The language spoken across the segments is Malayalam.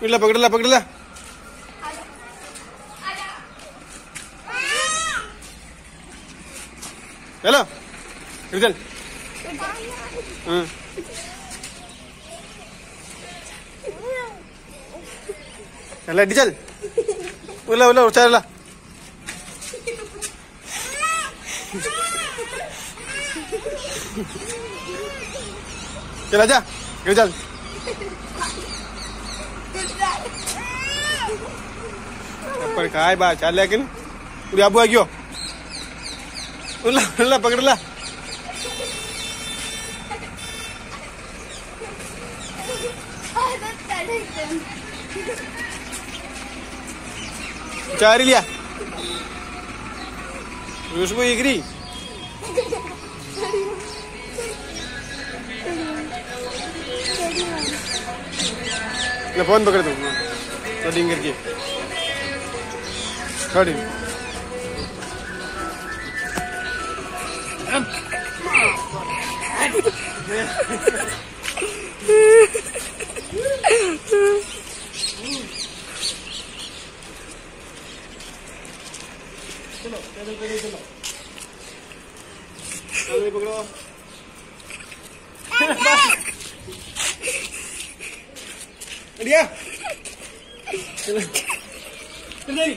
വീട്ടിലെ പകിടില്ല പകിടില്ല ഹലോ ഇരുതൽ അല്ല ഇടിച്ചാൽ ഇല്ല ഇല്ല ഉച്ചാരല്ല चला जा Cepat bah ba chal lekin puri abu agyo Ulla ulla pakad la Chari liya Usbu igri Thank you. ना फोन पकड़ दो कटिंग करके कटिंग चलो चलो चलो चलो चलो पकड़ो đi đi đi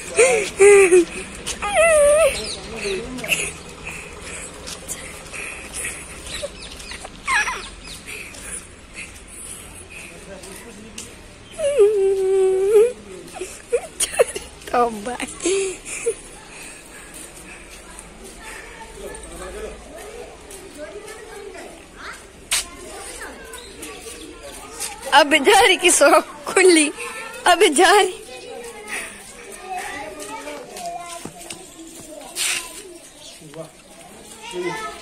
अब जा रही की सो खुली अब जा रही 吧。真的。